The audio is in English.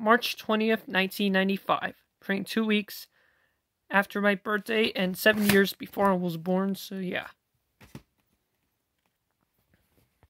March 20th, 1995. Praying two weeks after my birthday and seven years before I was born, so yeah.